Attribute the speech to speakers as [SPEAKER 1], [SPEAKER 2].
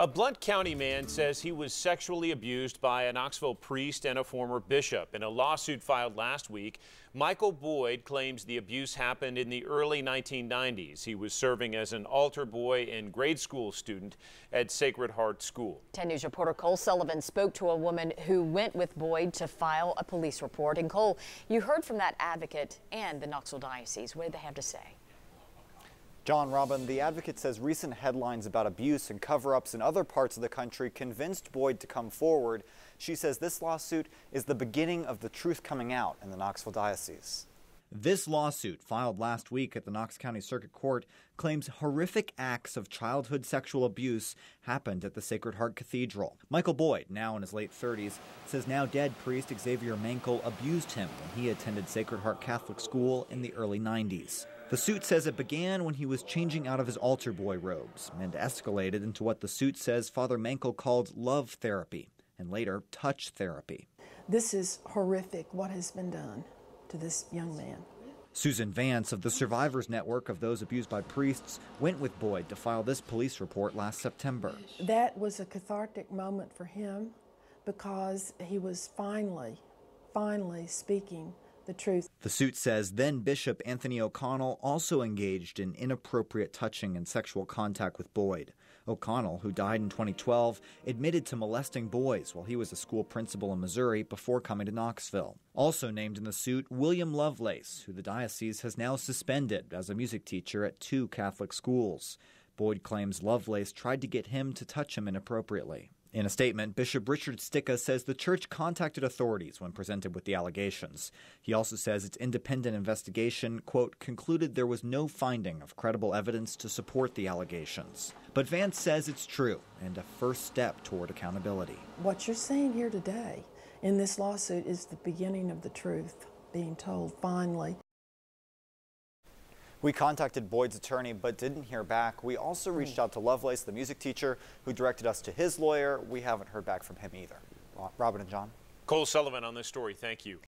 [SPEAKER 1] A Blount County man says he was sexually abused by a Knoxville priest and a former bishop. In a lawsuit filed last week, Michael Boyd claims the abuse happened in the early 1990s. He was serving as an altar boy and grade school student at Sacred Heart School.
[SPEAKER 2] 10 News reporter Cole Sullivan spoke to a woman who went with Boyd to file a police report. And Cole, you heard from that advocate and the Knoxville Diocese. What did they have to say?
[SPEAKER 3] John Robin, the advocate says recent headlines about abuse and cover ups in other parts of the country convinced Boyd to come forward. She says this lawsuit is the beginning of the truth coming out in the Knoxville Diocese.
[SPEAKER 4] This lawsuit, filed last week at the Knox County Circuit Court, claims horrific acts of childhood sexual abuse happened at the Sacred Heart Cathedral. Michael Boyd, now in his late 30s, says now dead priest Xavier Mankel abused him when he attended Sacred Heart Catholic School in the early 90s. The suit says it began when he was changing out of his altar boy robes and escalated into what the suit says Father Mankel called love therapy and later touch therapy.
[SPEAKER 5] This is horrific what has been done to this young man.
[SPEAKER 4] Susan Vance of the Survivors Network of those abused by priests went with Boyd to file this police report last September.
[SPEAKER 5] That was a cathartic moment for him because he was finally, finally speaking the truth.
[SPEAKER 4] The suit says then Bishop Anthony O'Connell also engaged in inappropriate touching and sexual contact with Boyd. O'Connell, who died in 2012, admitted to molesting boys while he was a school principal in Missouri before coming to Knoxville. Also named in the suit, William Lovelace, who the diocese has now suspended as a music teacher at two Catholic schools. Boyd claims Lovelace tried to get him to touch him inappropriately. In a statement, Bishop Richard Stika says the church contacted authorities when presented with the allegations. He also says its independent investigation, quote, concluded there was no finding of credible evidence to support the allegations. But Vance says it's true and a first step toward accountability.
[SPEAKER 5] What you're seeing here today in this lawsuit is the beginning of the truth being told finally.
[SPEAKER 3] We contacted Boyd's attorney but didn't hear back. We also reached hmm. out to Lovelace, the music teacher, who directed us to his lawyer. We haven't heard back from him either. Robin and John.
[SPEAKER 1] Cole Sullivan on this story. Thank you.